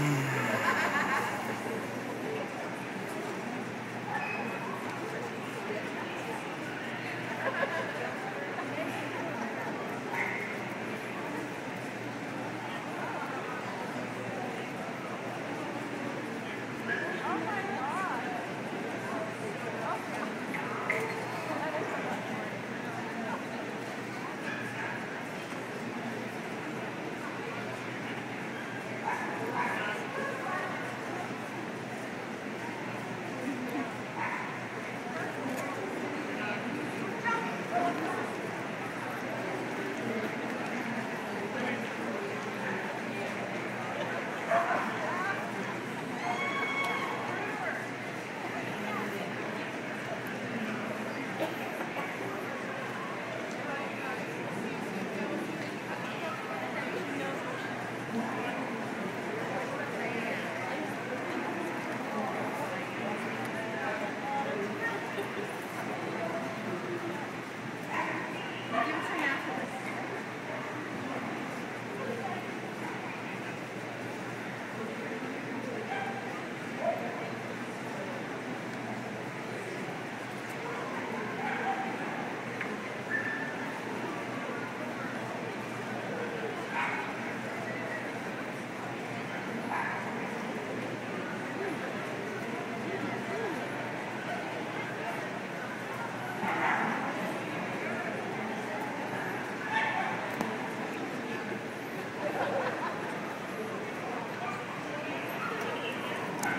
Mm.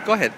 Go ahead.